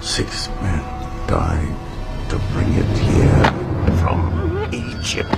Six men died to bring it here from Egypt.